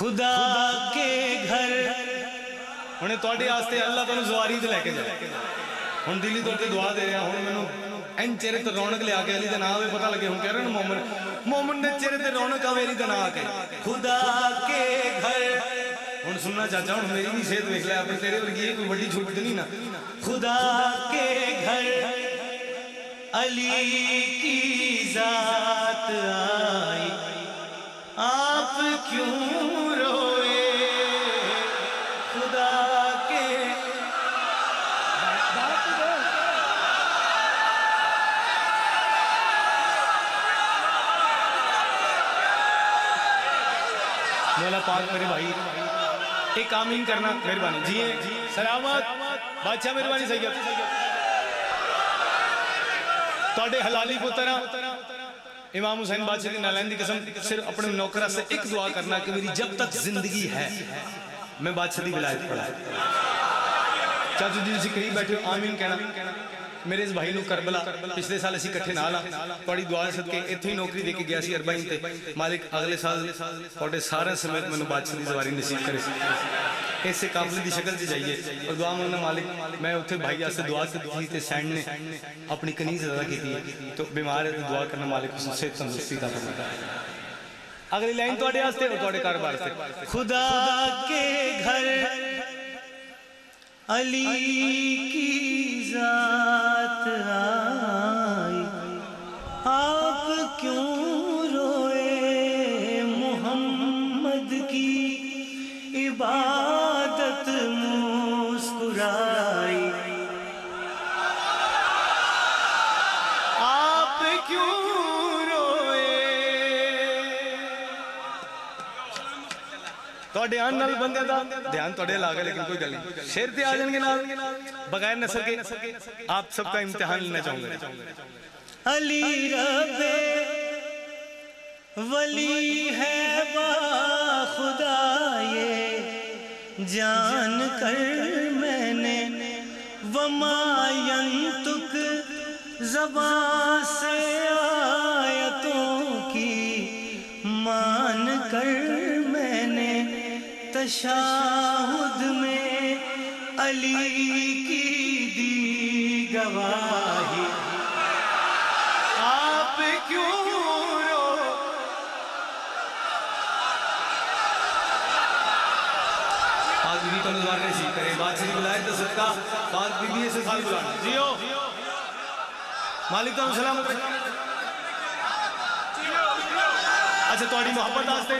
खुदा के घर ਹੁਣੇ ਤੁਹਾਡੇ ਵਾਸਤੇ ਅੱਲਾਹ ਤੁਹਾਨੂੰ ਜ਼ਵਾਰੀ ਤੇ ਲੈ ਕੇ ਜਾਏ ਹੁਣ ਦਿਲੀ ਤੌਰ ਤੇ ਦੁਆ ਦੇ ਰਿਹਾ ਹੁਣ ਮੈਨੂੰ ਐਨ ਚਿਹਰੇ ਤੇ ਰੌਣਕ ਲਿਆ ਕੇ ਅਲੀ ਦਾ ਨਾਮ ਵੀ ਪਤਾ ਲੱਗੇ ਹੁਣ ਕਹਿ ਰਹੇ ਨੇ ਮੋਮਨ ਮੋਮਨ ਦੇ ਚਿਹਰੇ ਤੇ ਰੌਣਕ ਆਵੇ ਅਲੀ ਦਾ ਨਾਮ ਆ ਕੇ ਖੁਦਾ ਕੇ ਘਰ ਹੁਣ ਸੁਣਨਾ ਚਾਚਾ ਹੁਣ ਮੇਰੀ ਵੀ ਸਿਹਤ ਵੇਖ ਲੈ ਆਪਣੇ ਤੇਰੇ ਵਰਗੀ ਇਹ ਕੋਈ ਵੱਡੀ ਛੁੱਟ ਨਹੀਂ ਨਾ ਖੁਦਾ ਕੇ ਘਰ अली की जात आई आप क्यों रोए? खुदा के। मौला पाक मेरे भाई। एक काम ही करना मेहरबानी। जी सलामत। बादशाह मेहरबानी सही थोड़े हलाली पुत्र तरह इमाम हुसैन बादशाह की नालायन की कसम, सिर्फ़ अपने नौकरा से एक दुआ करना कि मेरी जब तक ज़िंदगी है, मैं बादशाह की विलायत पढ़ा। चाचू जी करीब बैठे हो, आमीन कहना। ਮੇਰੇ ਇਸ ਭਾਈ ਨੂੰ ਕਰਬਲਾ ਪਿਛਲੇ ਸਾਲ ਅਸੀਂ ਇਕੱਠੇ ਨਾਲ ਆ ਤੁਹਾਡੀ ਦੁਆ ਸਦਕੇ ਇੱਥੇ ਹੀ ਨੌਕਰੀ ਦੇ ਕੇ ਗਿਆ ਸੀ ਅਰਬਾਈਨ ਤੇ ਮਾਲਿਕ ਅਗਲੇ ਸਾਲ ਤੁਹਾਡੇ ਸਾਰਿਆਂ ਸਮੇਤ ਮੈਨੂੰ ਬਾਦਸ਼ਾਹ ਦੀ ਜ਼ਵਾਰੀ ਨਸੀਬ ਕਰੇ ਇਸੇ ਕਾਬਲੇ ਦੀ ਸ਼ਕਲ 'ਚ ਜਾਈਏ ਔਰ ਦੁਆ ਮੰਗਣਾ ਮਾਲਿਕ ਮੈਂ ਉੱਥੇ ਭਾਈ ਵਾਸਤੇ ਦੁਆ ਕੀਤੀ ਤੇ ਸੈਂਡ ਨੇ ਆਪਣੀ ਕਨੀਜ਼ ਅਦਾ ਕੀਤੀ ਹੈ तो बीमार है तो दुआ करना मालिक उस सेहत तंदुरुस्ती का फरमाता है अगली लाइन ਤੁਹਾਡੇ ਵਾਸਤੇ ਔਰ ਤੁਹਾਡੇ ਕਾਰੋਬਾਰ ਵਾਸਤੇ खुदा के घर अली की जात आई। आप क्यों रोए मोहम्मद की इबादत? ਤੁਹਾਡੇ ਆਣ ਨਾਲ ਬੰਦੇ ਦਾ ਧਿਆਨ ਤੁਹਾਡੇ ਲਾ ਗਿਆ ਲੇਕਿਨ ਕੋਈ ਗੱਲ ਨਹੀਂ ਸ਼ੇਰ ਤੇ ਆ ਜਾਣਗੇ ਨਾਲ ਬਗੈਰ ਨਸਲ ਕੇ ਆਪ ਸਭ का इम्तिहान लेना चाहूंगा अली रबे वली है बा खुदा ये जान कर मैंने वमायंतुक जबां से आयतों की मान कर मैंने तशाहुद में अली की दी गवाही आप क्यों रो? आज भी तो निवार नहीं सीख तो बात से बुलाए तो सरकार बात बीबी से साल बुलाना। जियो। मालिक तो सलाम अच्छा तो थोड़ी मोहब्बत आस्ते।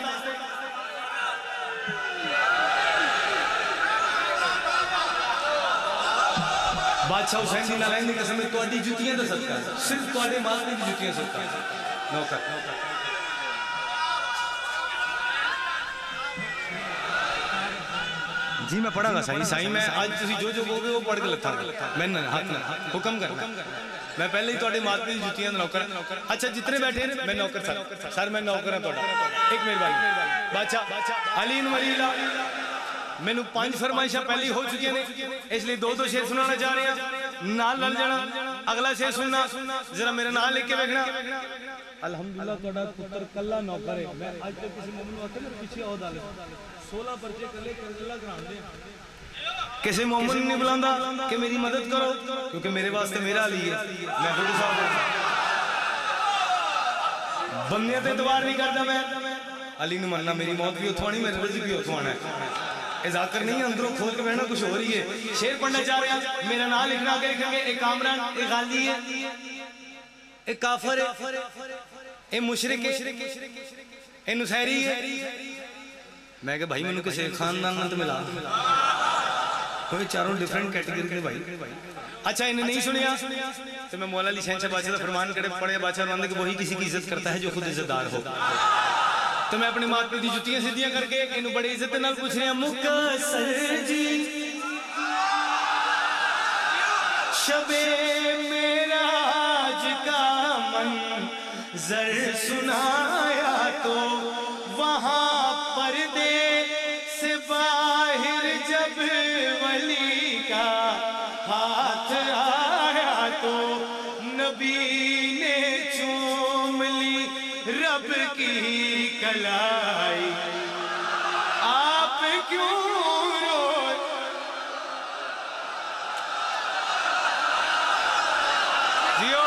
ਬਾਦਸ਼ਾਹ ਹੁਸੈਨ ਦੀ ਨਾਲੈਨ ਦੀ ਕਸਮ ਤੁਹਾਡੀ ਜੁੱਤੀਆਂ ਦਾ ਸਦਕਾ ਸਿਰਫ ਤੁਹਾਡੇ ਮਾਲਕ ਦੀ ਜੁੱਤੀਆਂ ਸਦਕਾ ਨੌਕਰ जी मैं पढ़ागा साईं साईं मैं आज ਤੁਸੀਂ ਜੋ ਜੋ ਕਹੋਗੇ ਉਹ ਪੜ੍ਹ ਕੇ ਲੱਥਾਂਗਾ ਮੈਂ ਨਾ ਹੱਥ ਨਾਲ ਹੁਕਮ ਕਰਨਾ ਮੈਂ ਪਹਿਲੇ ਹੀ ਤੁਹਾਡੇ ਮਾਤਮੀ ਦੀ ਜੁੱਤੀਆਂ ਦਾ ਨੌਕਰ ਅੱਛਾ ਜਿਤਨੇ ਬੈਠੇ ਨੇ ਮੈਂ ਨੌਕਰ ਸਰ ਸਰ ਮੈਂ ਨੌਕਰ ਹਾਂ ਤੁਹਾਡਾ ਇੱਕ ਮਿਹਰਬਾਨੀ ਬਾਦਸ਼ਾਹ ਅਲੀ ਨੂੰ ਅਲੀਲਾ ਮੈਨੂੰ ਪੰਜ ਫਰਮਾਇਸ਼ਾਂ ਪਹਿਲੀ ਹੋ ਚੁੱਕੀਆਂ ਨੇ ਇਸ ਲਈ ਦੋ ਦੋ ਸ਼ੇਰ ਸੁਣਾਉਣਾ ਚਾਹ ਰਿਹਾ ਨਾਲ ਲੜ ਜਾਣਾ ਅਗਲਾ ਸ਼ੇਰ ਸੁਣਨਾ। ਜ਼ਰਾ ਮੇਰੇ ਨਾਲ ਲਿਖ ਕੇ ਵੇਖਣਾ। ਅਲਹਮਦੁਲਿਲਾ ਤੁਹਾਡਾ ਪੁੱਤਰ ਕੱਲਾ ਨੌਕਰ ਹੈ। ਮੈਂ ਅੱਜ ਤੱਕ ਕਿਸੇ ਮੁਮਨ ਨੂੰ ਆਖਿਆ ਪਿੱਛੇ ਆਉ ਦਾਲ 16 ਪਰਚੇ ਕੱਲੇ ਕਰਜ਼ਲਾ ਕਰਾਉਂਦੇ ਕਿਸੇ ਮੁਮਨ ਨੂੰ ਨਹੀਂ ਬੁਲਾਉਂਦਾ ਕਿ ਮੇਰੀ ਮਦਦ ਕਰੋ ਕਿਉਂਕਿ ਮੇਰੇ ਵਾਸਤੇ ਮੇਰਾ ਅਲੀ ਹੈ। ਮੈਂ ਗੁਰੂ ਸਾਹਿਬ ਬੰਦੇ ਤੇ ਦਵਾਰ ਨਹੀਂ ਕਰਦਾ ਮੈਂ। ਅਲੀ ਨੂੰ ਮੰਨਣਾ ਮੇਰੀ ਮੌਤ ਵੀ ਉੱਥੋਂ ਆਣੀ ਮੇਰੇ ਰਜ਼ਕ ਵੀ ਉੱਥੋਂ ਆਣਾ इजाकर नहीं अंदरों खोल के बहना कुछ हो रही है। शेर पढ़ना चाह रहे हैं। मेरा नाम लिखना आगे लिखेंगे एक कामरान एक गाली है एक काफर है एक मुशरिक है एक नुसैरी है। मैं कहा भाई मैंने किसी खानदान तो मिला। कोई चारों डिफरेंट कैटेगरी के भाई। अच्छा इन्हें नहीं अच्छा, सुनिया? तो मैं मौला अली शहन बादशाह फरमान करे पढ़े बादशाह के वही किसी की इज़्ज़त करता है जो खुद इज्जतदार हो। तो मैं अपनी मात की जुतियाँ सीधियाँ करके इन बड़ी इज़्ज़त न पूछ रहा मुकसर जी शबे मेराज का मंजर सुनाया तो वहाँ पर्दे से बाहर जब लाई आप क्यों रो जियो।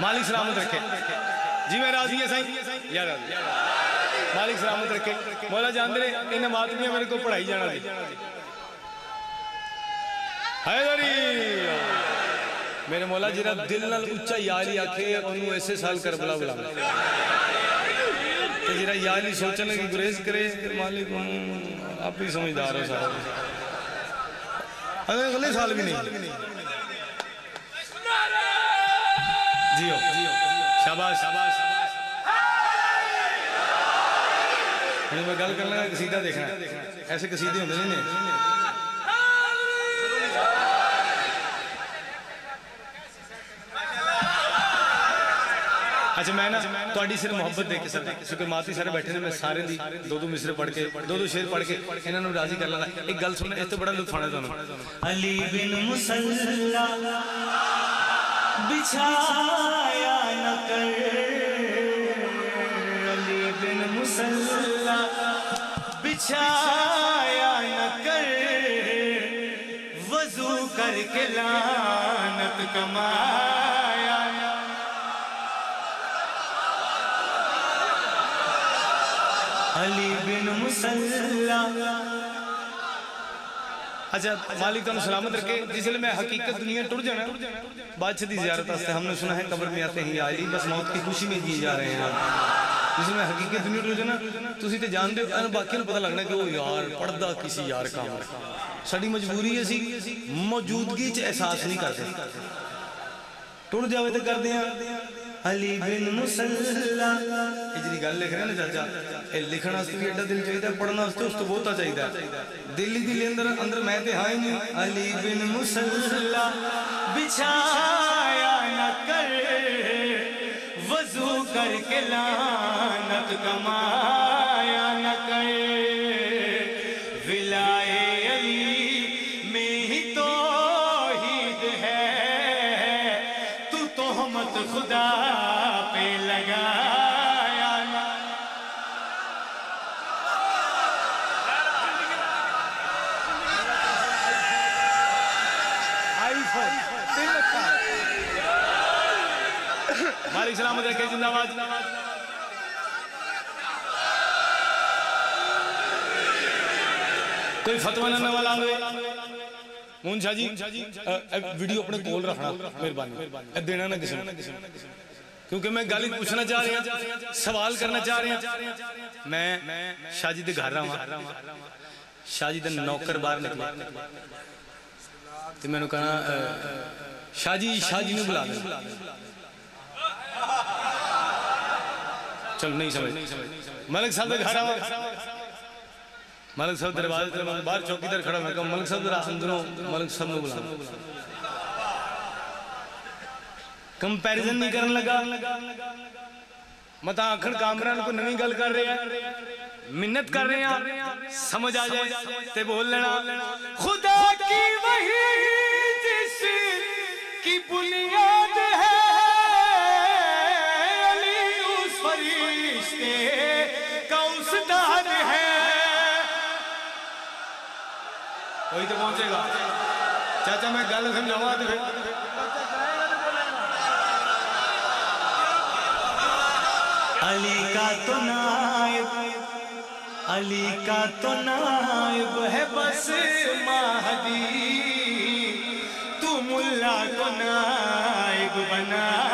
मालिक सलामत रखे जी, मैं राज़ी है सही यार राज़ी मालिक सलामत रखे मौला जानते ने इन मातमिया मेरे को पढ़ाई जाना है। हैदरी मेरे मौला जी का दिल नाल उच्चा यार ही आखे ओनू ऐसे साल कर बुला बुला जरा यार ही सोचने की गुरेज करे, मालिक आप ही समझदार हो सारा अगले अगले साल भी नहीं। जियो शाबाश शाबाश। ਹੁਣ ਮੈਂ ਗੱਲ ਕਰਨਾ ਹੈ ਕਸੀਦਾ ਦੇਖਣਾ ਐਸੇ ਕਸੀਦੇ ਹੁੰਦੇ ਨੇ ਅੱਛਾ ਮੈਂ ਨਾ ਤੁਹਾਡੀ ਸਿਰ ਮੁਹੱਬਤ ਦੇਖ ਕੇ ਸਰ ਕਿਉਂਕਿ ਮਾਤੀ ਸਾਰੇ ਬੈਠੇ ਨੇ ਮੈਂ ਸਾਰੇ ਦੀ ਦੋ ਦੋ ਮਿਸਰੇ ਪੜ ਕੇ ਦੋ ਦੋ ਸ਼ੇਰ ਪੜ ਕੇ ਇਹਨਾਂ ਨੂੰ ਰਾਜ਼ੀ ਕਰ ਲਾਂਗਾ ਇੱਕ ਗੱਲ ਸੁਣ ਇਸ ਤੋਂ ਬੜਾ ਲੁਤਫ ਆਣਾ ਤੁਹਾਨੂੰ अली बिन मुसल्ला बिछाया न कर बिछाया न कर, वज़ू करके लानत कमाया। अली बिन मुसल्ला। अच्छा मालिक तुम सलामत रखे। जिसले मैं हकीकत दुनिया टुर जाना, बादशाह की जियारत हमने सुना है, कब्र में आते ही आई बस मौत की खुशी में जिए जा रहे हैं। आप जिसले मैं हकीकत दुनिया टुर जाना ਤੁਸੀਂ ਤੇ ਜਾਣਦੇ ਹੋ ਐਨ ਬਾਕੀ ਨੂੰ ਪਤਾ ਲੱਗਣਾ ਕਿ ਉਹ ਯਾਰ ਪੜਦਾ ਕਿਸੇ ਯਾਰ ਕੰਮ ਸਾਡੀ ਮਜਬੂਰੀ ਹੈ ਅਸੀਂ ਮੌਜੂਦਗੀ 'ਚ ਅਹਿਸਾਸ ਨਹੀਂ ਕਰਦੇ ਟੁਰ ਜਾਵੇ ਤੇ ਕਰਦੇ ਆ अली बिन मुसल्ला ਇਹ ਜਿਹੜੀ ਗੱਲ ਲਿਖ ਰਿਹਾ ਨਾ ਚਾਚਾ ਇਹ ਲਿਖਣ ਵਾਸਤੇ ਵੀ ਐਡਾ ਦਿਲ ਚਾਹੀਦਾ ਪੜਨ ਵਾਸਤੇ ਉਸ ਤੋਂ ਬਹੁਤਾ ਚਾਹੀਦਾ ਦਿੱਲੀ ਦੀ ਅੰਦਰ ਅੰਦਰ ਮੈਂ ਤੇ ਹਾਂ ਹੀ ਨਹੀਂ अली बिन मुसल्ला बिछाया न कर वजू करके लानत कमाया न कर। विलाए अली में ही तो है। तू तोहमत खुदा पे लगाया न। मालिक सलामत रखे जिंदाबाद। कोई फतवा ना वाला मोहन शाह जी वीडियो अपने कोल रखना, मेहरबानी। देना ना किसी क्योंकि मैं गल पूछना चाह रहा, सवाल करना चाह रहा। मैं शाह जी के घर आवा। शाह जी का नौकर बाहर निकला। तो मैं कहना शाह जी शाह जी बुला चल, नहीं समझ। मलिक साहब के घर आवा। मलिक साहब दरवाजे बाहर चौकी चौकीदार खड़ा मैं मलिक साहब, जरा अंदरों मलिक साहब ने बुला। कंपैरिजन नहीं करने लगा। मत आखिर कामरान को नवी गल कर रहे हैं। मिन्नत कर रहे हैं। समझ आ जाए ते बोल लेना। खुदा की वही जिस की बुनिया वही तो पहुंचेगा। चाचा, मैं गल समझावा अली का तो नायब, अली का तो नायब है बस महदी। तू मुल्ला को नायब बना।